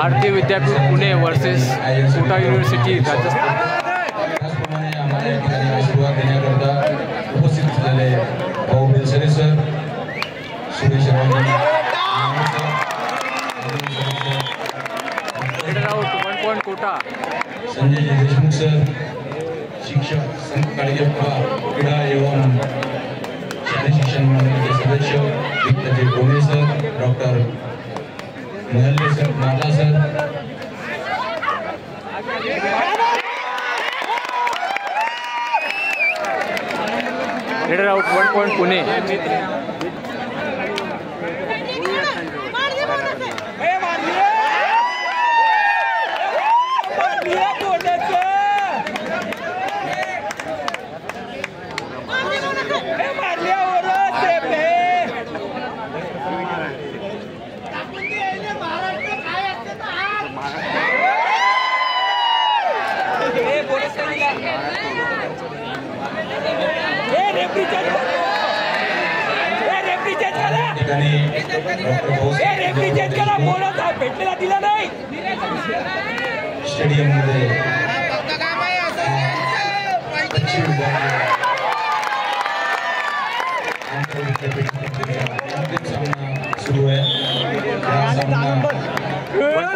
Bharati Vidyapeeth Pune versus Kota university Rajasthan. त्याचप्रमाणे देण्याकरता उपस्थित भाऊ बेलसरे सर सुरेश कोटा? संजय देशमुख सर शिक्षक संत काळगेप्पा क्रीडा एवं शालेय शिक्षण मंडळाचे सदस्य वित्तजी Gome sir doctor Mohalle sir Mala sir. One point Pune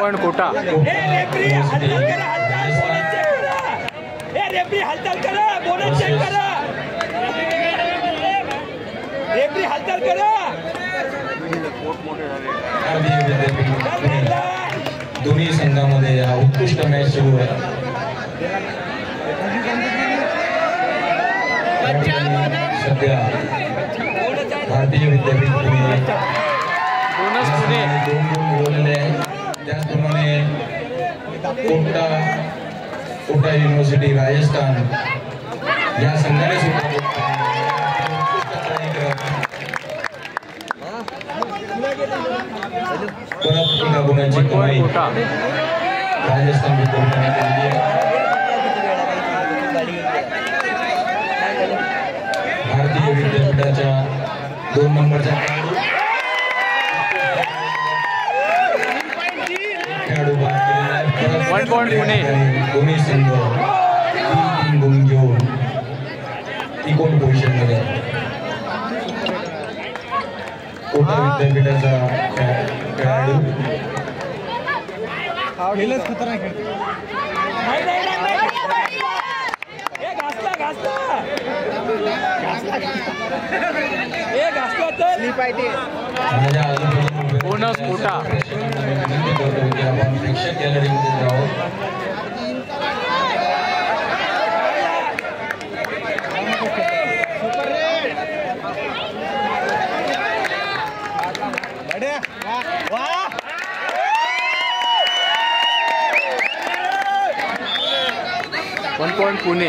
point Kota referee हालचाल करा बोनस चेक करा। रेफरी हालचाल करा बोनस चेक करा। रेफरी हालचाल करा। भारतीय विद्यापीठ दोन्ही संघामध्ये हा उत्कृष्ट मॅच सुरू आहे. सध्या भारतीय विद्यापीठ पुणे बोनस पुणे. दोन गोल मिळवलेले आहे त्याचप्रमाणे कोटा कोटा युनिव्हर्सिटी राजस्थान या संघाने सुद्धा राजस्थान भारतीय विद्यापीठाच्या दोन नंबरच्या One point पुणे. दोन्ही संघ तीन गुण घेऊन तिकोण पोझिशन मध्ये आहे. कोटा विद्यापीठाचा खेळ- खेळाडू ए घासला तर माझ्या आजूबाजूला bonus Kota. One point Pune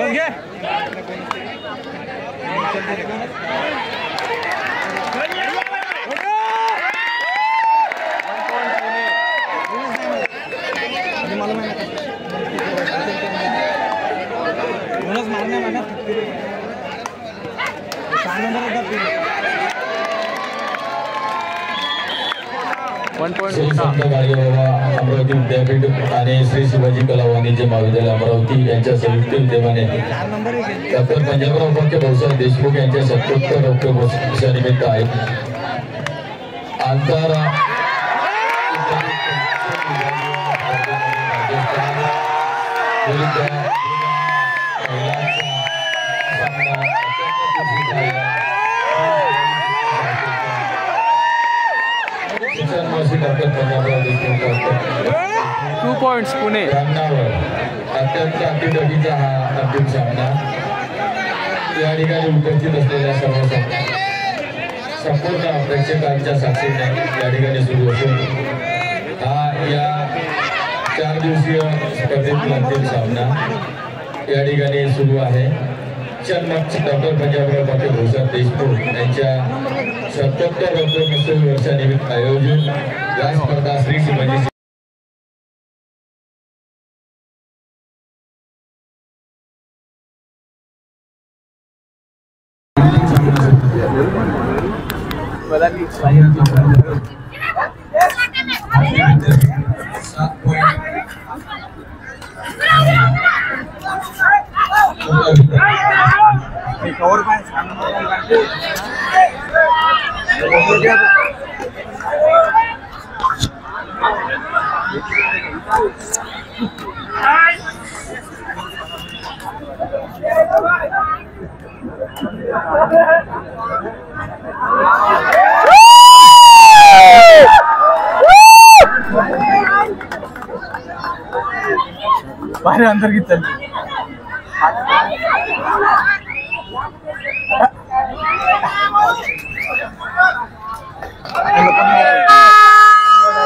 समझ गए वन पॉइंट श्री कोटा संत गाडगेबाबा अमरावती विद्यापीठ आणि श्री शिवाजी कला वाणिज्य महाविद्यालय अमरावती यांच्या संयुक्त विद्यमाने डॉक्टर पंजाबराव भाऊसाहेब देशमुख यांच्या सत्योत्तर रौप्य वर्षानिमित्त आहे आंतर टू पॉइंट्स पुणे अत्यंत अतिदगीचा हा सामना या ठिकाणी उपस्थित असलेल्या सर्व संपूर्ण प्रेक्षकांच्या साक्षीने या ठिकाणी सुरू असून हा या चार दिवसीय स्पर्धेतील अंतिम सामना या ठिकाणी सुरू आहे चन्मक्ष डॉक्टर पंजाबराव पाटील भूषण देशमुख यांच्या सत्याहत्तर डॉक्टर वर्षानिमित्त आयोजन या स्पर्धा श्री शिवाजी सात बाहेर अंतर किती चालली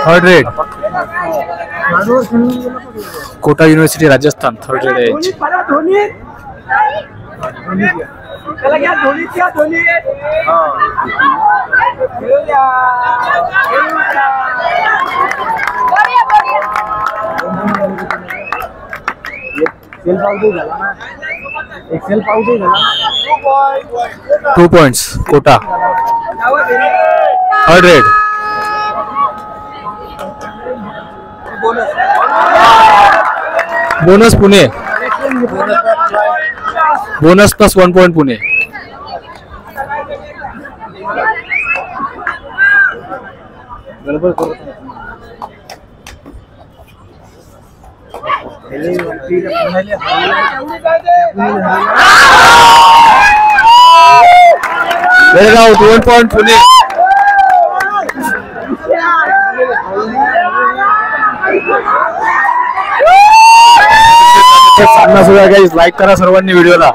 third raid Kota university Rajasthan third raid. Cell एक सेल Pawade two points Kota. Third raid bonus Pune. Bonus plus one point Pune. Belgaum दोन पॉइंट पुणे। सामना सुरू आहे. लाईक करा सर्वांनी व्हिडिओला.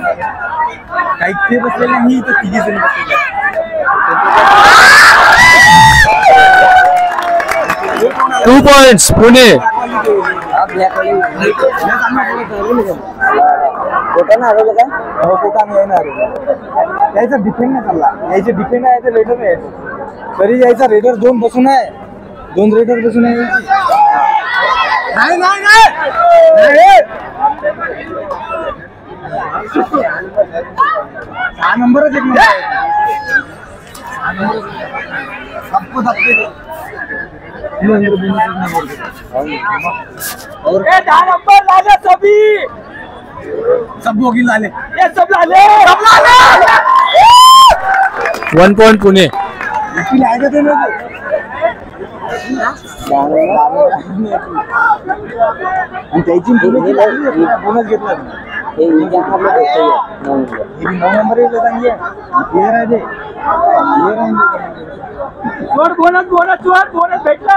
काही ते बसलेले नाही तिघी जण बसलेले टू पॉइंट्स पुणे कोटा ना हरवलं काय हो नाही ना हरवलं यायचा डिफेंड नाही चालला यायचे डिफेंड आहे तर रेडर आहे तरी यायचा रेडर दोन बसून आहे दोन रेडर बसून आहे यायची. नाही नाही नाही सहा नंबरच एक नंबर आहे. सहा नंबर. सबको सबके दे. तीन नंबर, तीन नंबर. और ए, दहा नंबर झाले सभी सब लोग इन आले ये सब झाले सब झाले वन पॉइंट पुणे। वकील आहे का। ते लोक आणि त्याची बोनस घेतला हे नऊ नंबर क्लिअर आहे ते क्लिअर आहे चोर बोनस बोनस चोर बोनस भेटला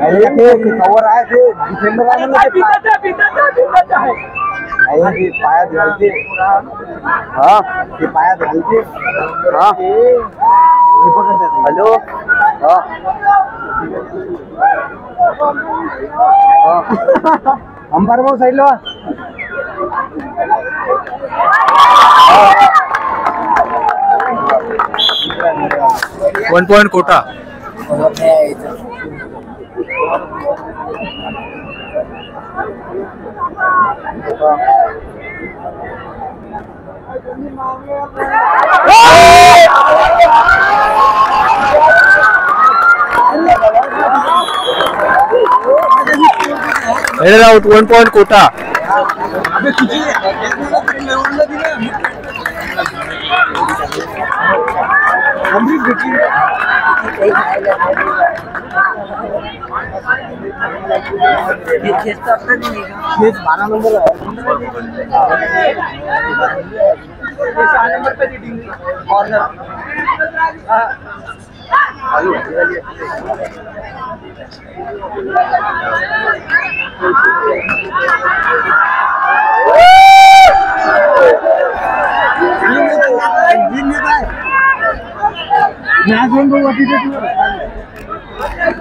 कवर आहे ते डिफेंडर नाही, हा ते हा। ते पकडतात हॅलो। हा। अंपायर भाऊ साईडला वा. One point Kota. होगा। उट वन पॉइंट कोटा तुझी लेवलला दिला अमरीत भेटली खेच बारा नंबर नंबर पे कॉर्नर। मॅच होऊन बघू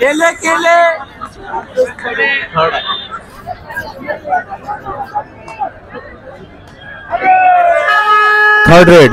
केले केले। Third raid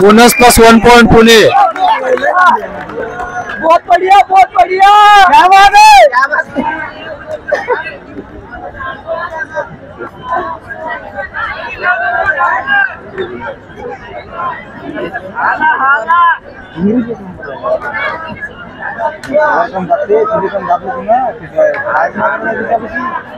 Bonus plus one point Pune. बहुत बढ़िया बहुत बढ़िया। क्या बात है? है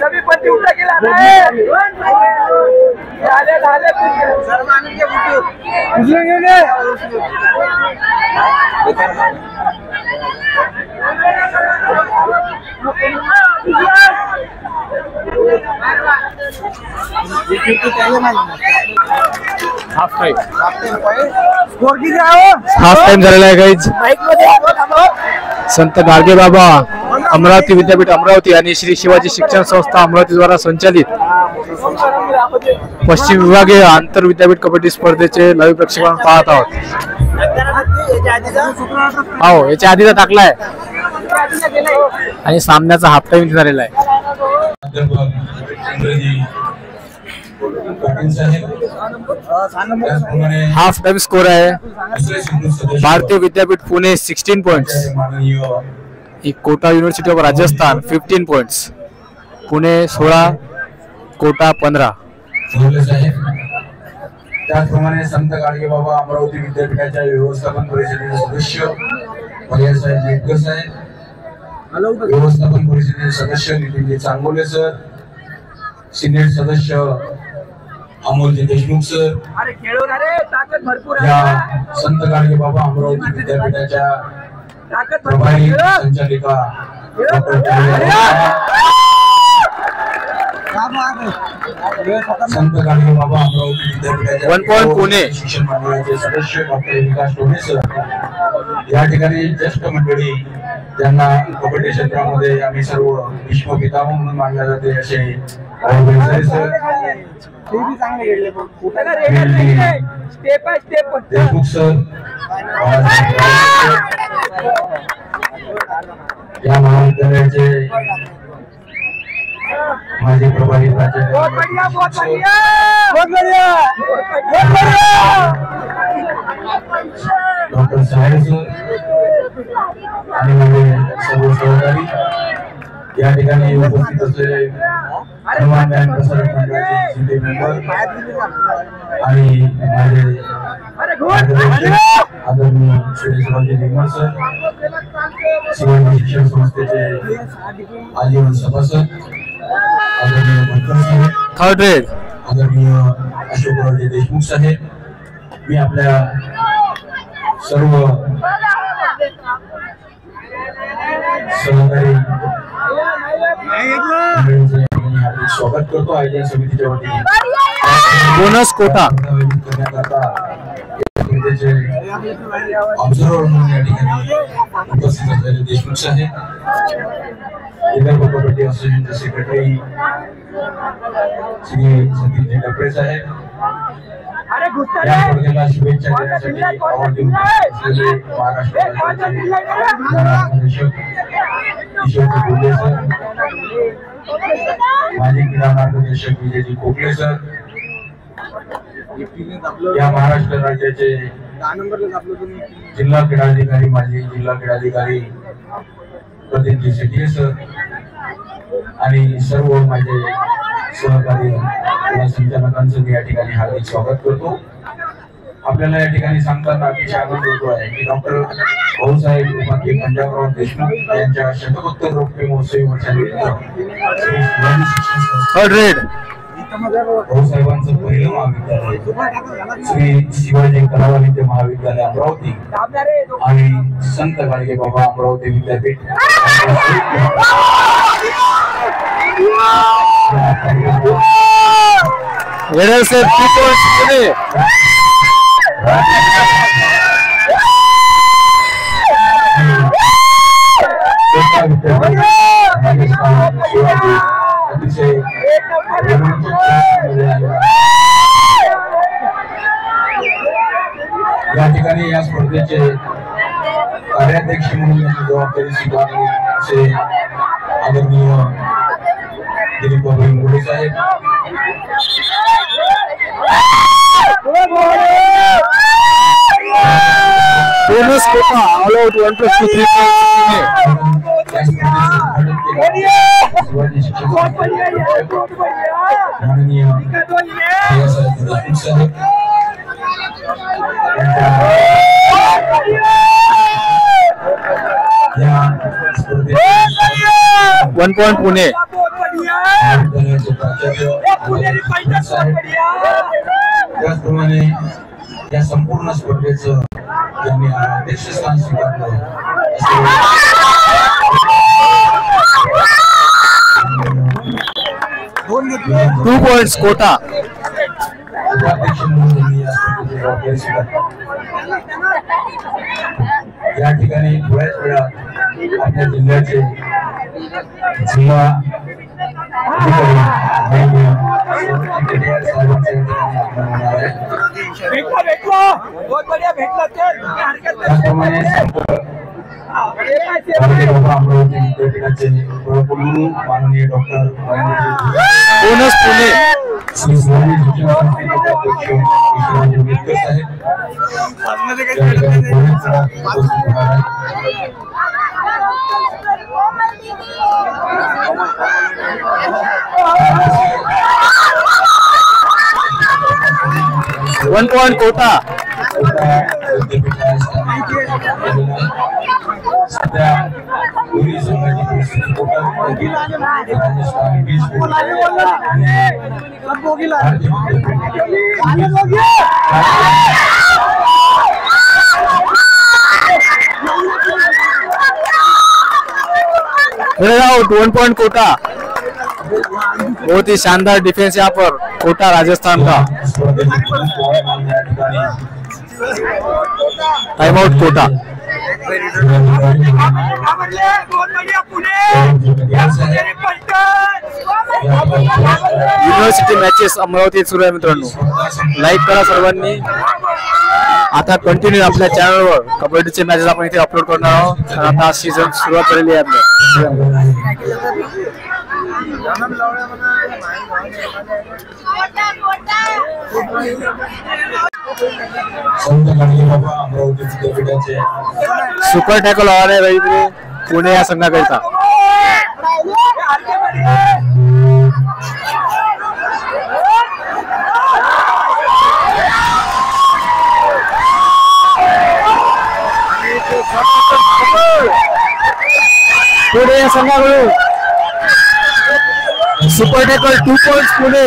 सभी बंदी उठा के लाना है लाले लाले उजवे गेले Half time. स्कोर किती आहे हो? हाफ़ टाइम झालेला आहे. संत गाडगे बाबा अमरावती विद्यापीठ अमरावती आणि श्री शिवाजी शिक्षण संस्था अमरावती द्वारा संचालित पश्चिम विभागीय आंतर विद्यापीठ कबड्डी स्पर्धेचे लाईव्ह प्रक्षेपण पाहत आहोत. हो याच्या आधीचा टाकलाय आणि सामन्याचा हाफ टाइम झालेला आहे. हाफ टाइम स्कोर आहे. Bharati Vidyapeeth Pune sixteen points Kota university of Rajasthan fifteen points Pune सोळा कोटा पंधरा. त्याचप्रमाणे संत गाडगे बाबा अमरावती विद्यापीठाच्या व्यवस्थापन परिषदेचे सदस्य पर्याय साहेब लेटकर साहेब व्यवस्थापन परिषदेचे सदस्य नितीनजी चांगोले सर सिनेट सदस्य अमोलजी देशमुख सर संत गाडगे बाबा अमरावती विद्यापीठाच्या प्रभारी आहे. खेळ. संचालिका खेळ. डॉक्टर अरे. संत गाडगे बाबा अमरावती विद्यापीठाच्या One point पुणे. शिक्षण मंडळाचे सदस्य डॉक्टर विकास टोणे सर या ठिकाणी ज्येष्ठ मंडळी ज्यांना कबड्डी क्षेत्रामध्ये आम्ही सर्व विश्व पितामह म्हणून मानले जाते असे राहुल बेनसरे सर ते बी चांगले खेळले पण त्याला रेडर नाहीये. स्टेप बाय स्टेप फक्त देशमुख सर बाळासाहेब राऊत सर, या महाविद्यालयाचे माजी प्रभारी प्राचार्य बहुत बढ़िया बहुत सर, बढ़िया बहुत बढ़िया बहुत बढ़िया डॉक्टर साहेब सर आणि माझे सर्व सहकारी या ठिकाणी उपस्थित असलेले हनुमान बँक प्रसारक मंडळाचे सिटी मेंबर आणि माझे अरे गुड मार्गदर्शक आदरणीय श्री शिवाजी निर्मळ सर शिवाजी शिक्षण संस्थेचे आजीवन सभासद आदरणीय भटकर साहेब थर्ड रेड आदरणीय अशोकरावजी देशमुख साहेब मी आपल्या सर्व सहकारी स्वागत करतो आयोजन समितीच्या वतीने. बोनस कोटा। ऑब्झर्वर म्हणून या ठिकाणी उपस्थित असलेले देशमुख साहेब विदर्भ कबड्डी असोसिएशनचे सेक्रेटरी श्री सतीश डपरे साहेब या स्पर्धेला शुभेच्छा देण्यासाठी आवाज़ असलेले महाराष्ट्र किशोरजी बोले सर। माजी क्रीडा मार्गदर्शक विजयजी खोकले सर। या महाराष्ट्र राज्याचे जिल्हा क्रीडाधिकारी माजी जिल्हा क्रीडाधिकारी प्रदीपजी शेट्ये सर. आणि सर्व माझे सहकारी या संचालकांचं मी या ठिकाणी हार्दिक स्वागत करतो. आपल्याला या ठिकाणी सांगताना अतिशय आनंद होतो आहे की डॉक्टर भाऊसाहेब उपाध्ये पंजाबराव देशमुख यांच्या शतकोत्तर रौप्य महोत्सवी वर्षानिमित्त श्री शिवाजी शिक्षण संस्था थर्ड रेड भाऊसाहेबांचं पहिलं महाविद्यालय. श्री शिवाजी कला वाणिज्य महाविद्यालय अमरावती. दाबला रे तो. आणि संत गाडगे बाबा अमरावती विद्यापीठ. रेडर से थ्री पॉइंट्स पुणे पुणेरी पैठण बहुत साहेब बढ़िया। त्याचप्रमाणे या संपूर्ण स्पर्धेचं दोन घेतले टू पॉइंट्स कोटा या ठिकाणी आपल्या जिल्ह्याचे जिल्हा भेटला भेटला बहुत बढ़िया भेटला ते हरकत माननीय डॉक्टर बोनस पुणे श्री विश्वनाथ आंबेडकर साहेब या ठिकाणी थोड्याच वेळात उपस्थित होणार आहेत वन पॉइंट कोटा आता विद्यापीठ या स्थानी केलेलं आहे. सध्या दोन्ही संघाची परिस्थिती कोकण राजस्थान वीस आणि Bharati Vidyapeeth out one point Kota बहुत ही शानदार डिफेंस यहाँ पर। कोटा राजस्थान का? Time out Kota. University matches अमरावतीत सुरू आहे मित्रांनो. लाईक करा सर्वांनी. आता कंटिन्यू आपल्या चॅनलवर कबड्डीचे मॅचेस आपण इथे अपलोड करणार आहोत. आता सीझन सुरुवात झालेली आहे आपल्या सुपर टॅकल हवा आहे रविवारी पुणे या संघाकरिता पुणे या संघाकडून super tackle two point Pune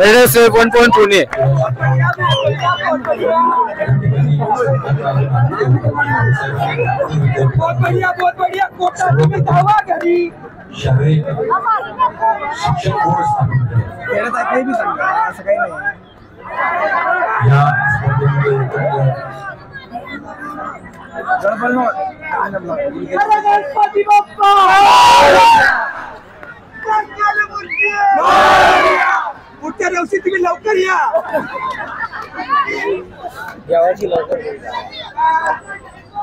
raider से वन पॉइंट टू ने बहुत बढ़िया बहुत बढ़िया कोटा में धावा करी शारीरिक शिक्षण कोर्स तेरा तर काही बी सांगा असं काही नाही या गणपती बाप्पा! पुढच्या दिवशी तुम्ही लवकर या देवाची लवकर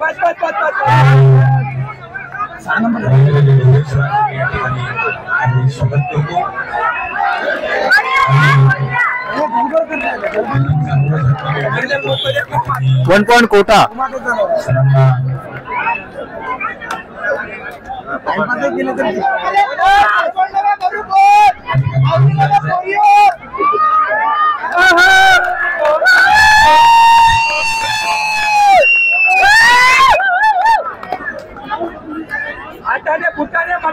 बस बस बस बस one point Kota. Time pass के लिए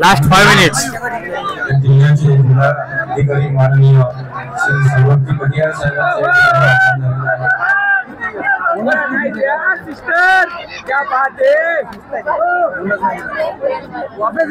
लास्ट फाईव्ह मिनिट्स जिल्ह्याचे जिल्हाधिकारी माननीय श्री सर्वंती पटियाळ सिस्टर क्या बात है? वापस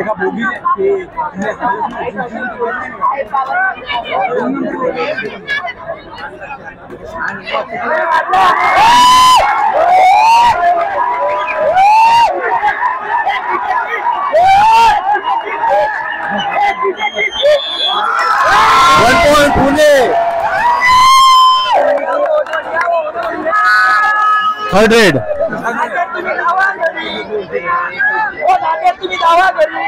एका bogie one point Pune third raid तुम्ही धावा घरी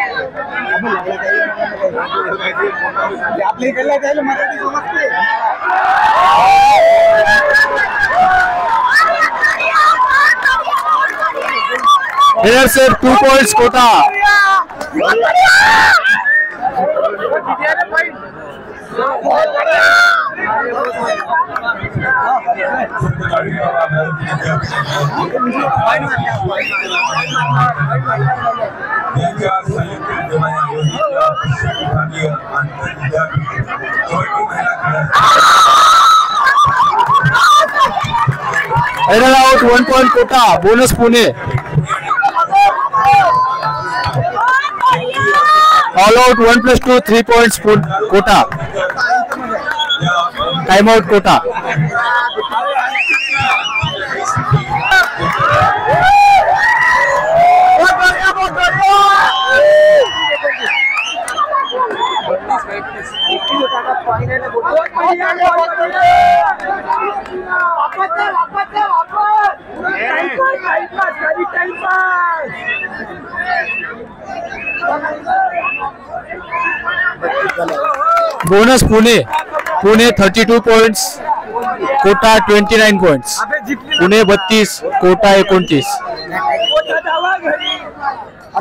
आपल्या इकडल्या त्याला मराठी समजते raider set two Kota out one point Kota bonus Pune all out one plus two three points Kota time out Kota bonus Pune Pune thirty two points Kota twenty nine points Pune बत्तीस कोटा एकोणतीस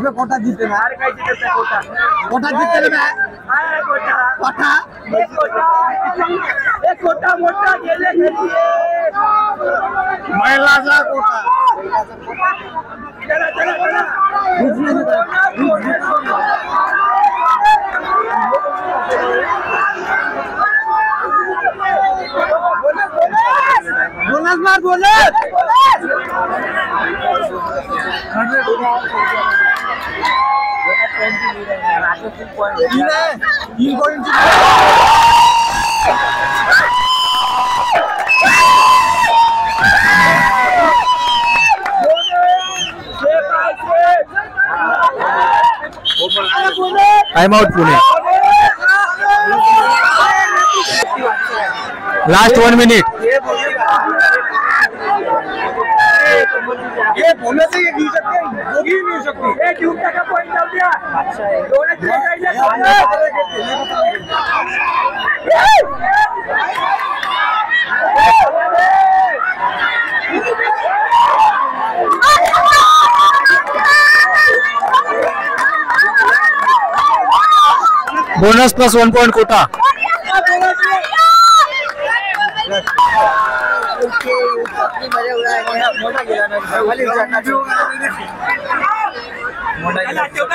आपल्या पोटात जिथे ना पोटात जिथे ना कोटा। मोठा गेले घरी महिलाचा कोटा। चला चला चला। बोनस मार बोनस। तीन आहे तीन point time out Pune last one minute हे बोनस हे घेऊन टाका पॉईंट जाऊ द्या? हे हे हातात घेतले. Bonus plus one point Kota तेवढाच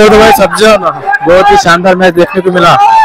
राहिला अरे गणपती बाप्पा कर दो भाई सब बहुत ही शानदार मैच देखने को मिला।